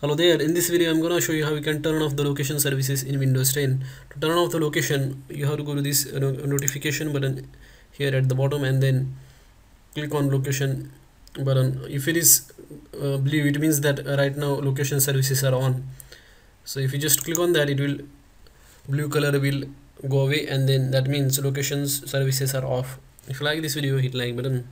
hello there in this video i'm gonna show you how you can turn off the location services in windows 10 to turn off the location you have to go to this uh, notification button here at the bottom and then click on location button. If it is uh, blue it means that uh, right now location services are on. So if you just click on that it will blue color will go away and then that means locations services are off. If you like this video hit like button.